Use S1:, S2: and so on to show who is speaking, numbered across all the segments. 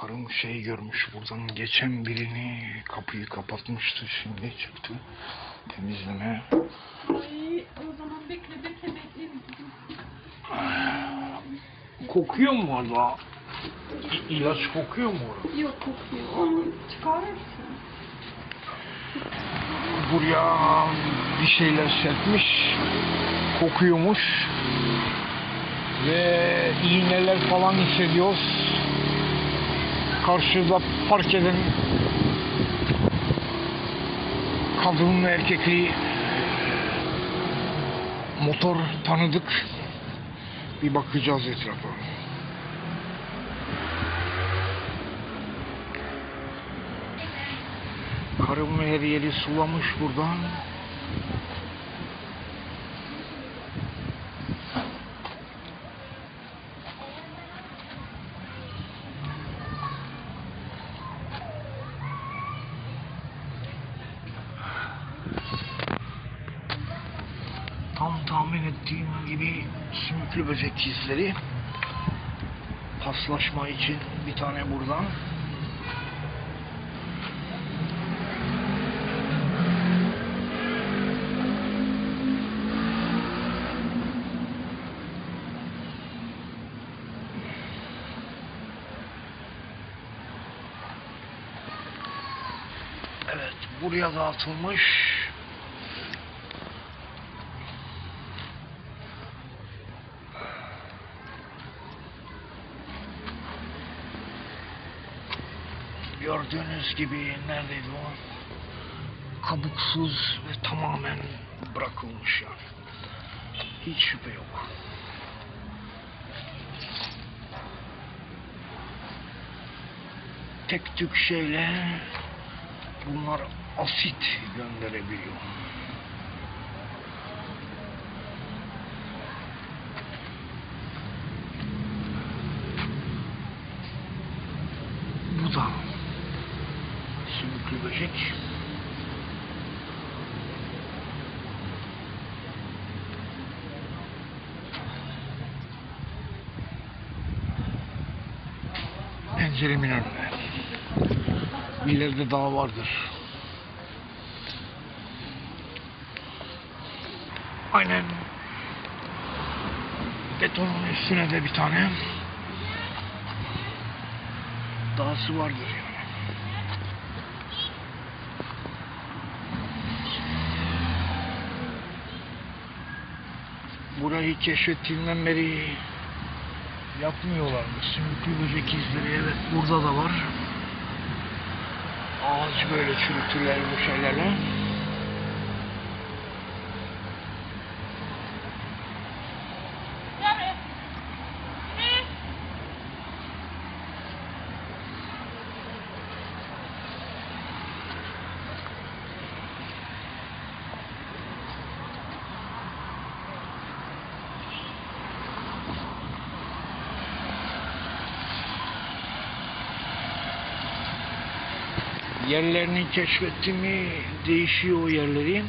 S1: Karım şey görmüş buradan geçen birini kapıyı kapatmıştı şimdi çıktı temizleme.
S2: Ay, o zaman bekle bekle bekle.
S1: Kokuyor mu orada? İ- ilaç kokuyor mu orada?
S2: Yok kokuyor. Onu çıkarırsın.
S1: Buraya bir şeyler serpmiş. Kokuyormuş. Ve iğneler falan hissediyoruz. Karşıda park eden kadınlı erkekli motor tanıdık. Bir bakacağız etrafa. Karım her yeri sulamış buradan. Sümüklü böcek izleri. Paslaşma için bir tane buradan. Evet, buraya dağıtılmış. Gördüğünüz gibi neredeydi o? Kabuksuz ve tamamen bırakılmış yani. Hiç şüphe yok. Tek tük şeyle bunlar asit gönderebiliyor. Bu da böcek. Penceremin önünde. İleride dağ vardır. Aynen betonun üstüne de bir tane dağısı vardır yani. Burayı keşfettiğinden beri yapmıyorlarmış. Sümüklü böcek izleri evet burada da var. Ağaç böyle çürütürler bu şeylerle. Yerlerini keşfetti mi değişiyor o yerleri.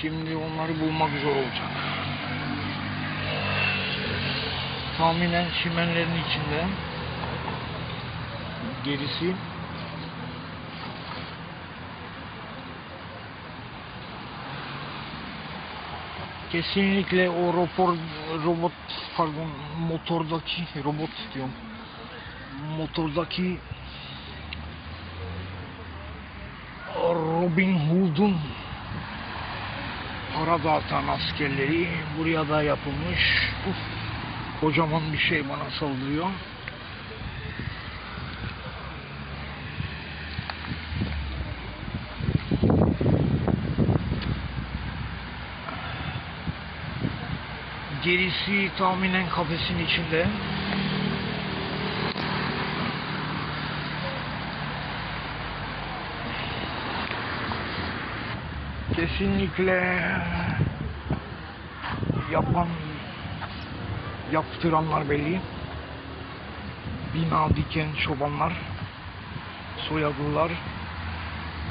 S1: Şimdi onları bulmak zor olacak. Tahminen çimenlerin içinde. Gerisi Kesinlikle o rapor, robot pardon motordaki robot diyorum. Motordaki Robin Hood'un para dağıtan askerleri buraya da yapılmış. Uf, kocaman bir şey bana saldırıyor. Gerisi tahminen kafesin içinde. Kesinlikle yapan yaptıranlar belli. Bina diken çobanlar, soyadlılar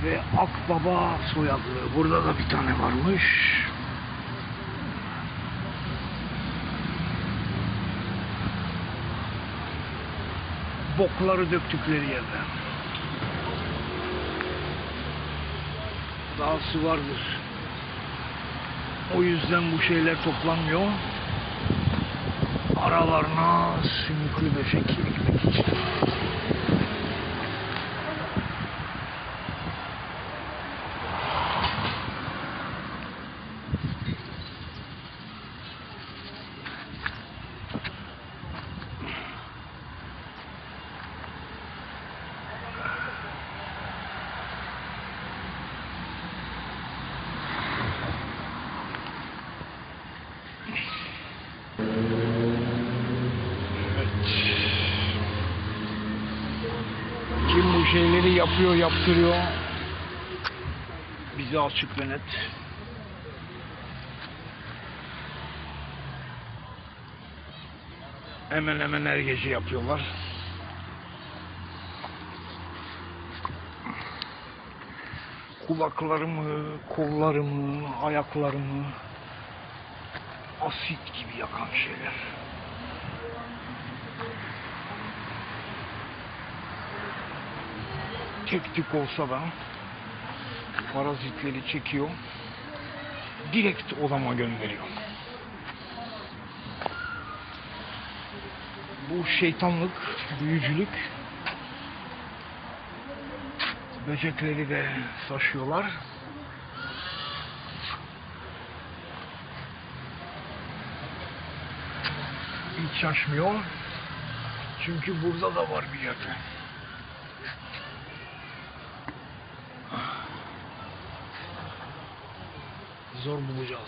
S1: ve Akbaba soyadlı. Burada da bir tane varmış. Bokları döktükleri yerde. Dahası vardır. O yüzden bu şeyler toplanmıyor. Aralarına sümüklü böcek ekmek için. Evet. Kim bu şeyleri yapıyor, yaptırıyor? Bize açık ve net. Hemen hemen her gece yapıyorlar. Kulaklarımı, kollarımı, ayaklarımı asit gibi yakan şeyler. Tek tük olsa da parazitleri çekiyor. Direkt odama gönderiyor. Bu şeytanlık, büyücülük böcekleri de saçıyorlar. Hiç şaşmıyor. Çünkü burada da var bir yerde. Zor bulacağız.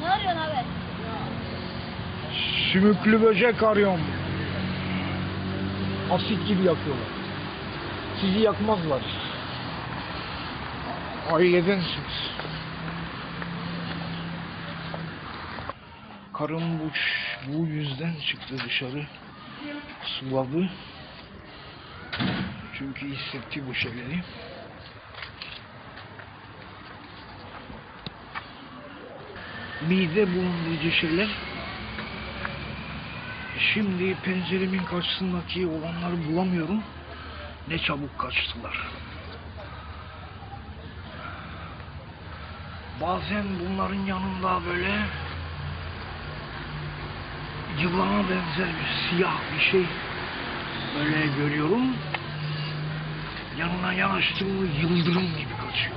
S3: Ne arıyorsun abi?
S1: Sümüklü böcek arıyorum. Asit gibi yakıyorlar. Sizi yakmazlar. Ailedensiniz. Karım bu, bu yüzden çıktı dışarı. Suladı. Çünkü hissetti bu şeyleri. Mide bulandırıcı şeyler Şimdi penceremin karşısındaki olanları bulamıyorum. Ne çabuk kaçtılar. Bazen bunların yanında böyle yılana benzer bir siyah bir şey böyle görüyorum. Yanına yanaştım mı yıldırım gibi kaçıyor.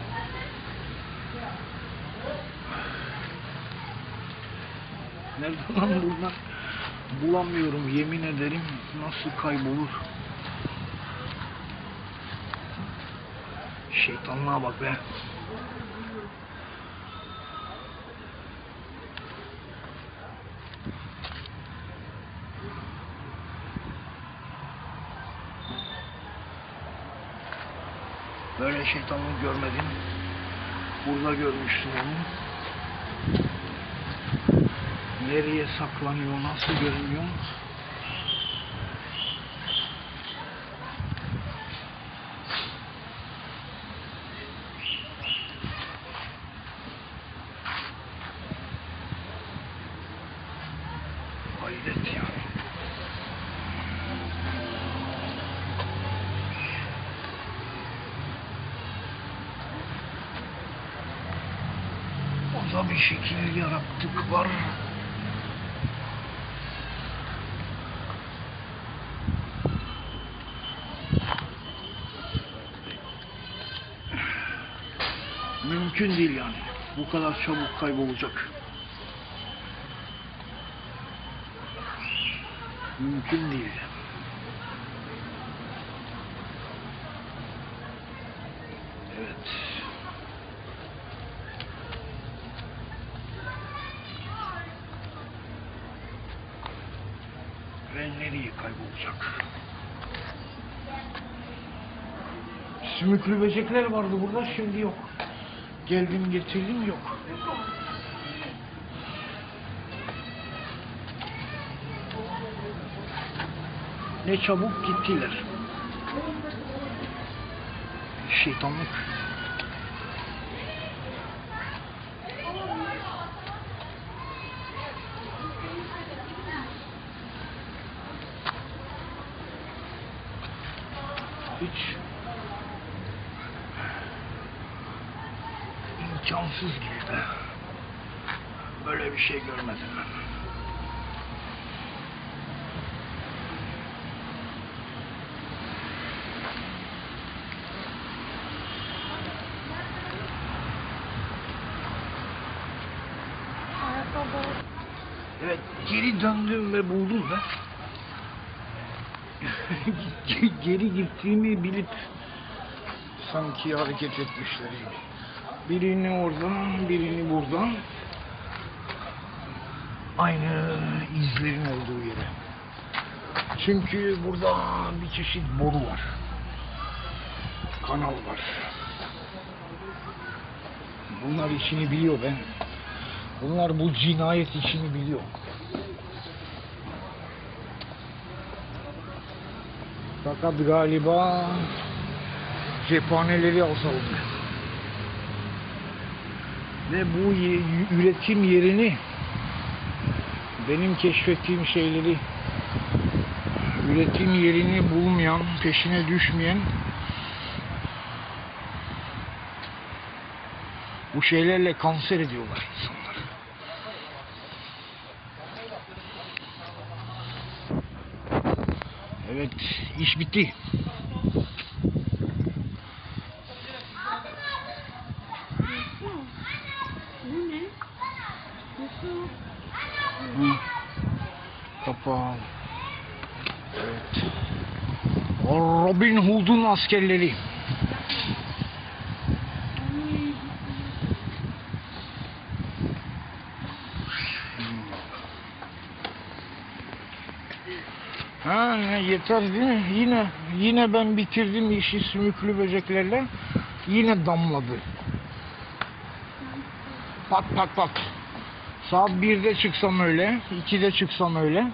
S1: Nerede lan bunlar? Bulamıyorum yemin ederim nasıl kaybolur. Şeytanlığa bak be. Böyle şeytanlık görmedim. Burada görmüştüm onu. Nereye saklanıyor, nasıl görünüyor? Hayret yani. Orada bir şekil yarattık var. Mümkün değil yani. Bu kadar çabuk kaybolacak. Mümkün değil. olacak. Sümüklü böcekler vardı burada şimdi yok. Geldim getirdim yok. Ne çabuk gittiler. Şeytanlık. Hiç imkansız gibi de. Böyle bir şey görmedim ben. Evet, geri döndüm ve buldum da. geri gittiğimi bilip sanki hareket etmişler gibi. Birini oradan, birini buradan. Aynı izlerin olduğu yere. Çünkü burada bir çeşit boru var. Kanal var. Bunlar işini biliyor ben. Bunlar bu cinayet işini biliyor. Fakat galiba cephaneleri azaldı. Ve bu üretim yerini benim keşfettiğim şeyleri üretim yerini bulmayan, peşine düşmeyen bu şeylerle kanser ediyorlar insanları. Evet, iş bitti. Hı. Kapağı. Evet. Robin Hood'un askerleri. Ha ne yeter mi? Yine yine ben bitirdim işi sümüklü böceklerle. Yine damladı. Pat pat pat. Saat 1'de çıksam öyle, 2'de çıksam öyle.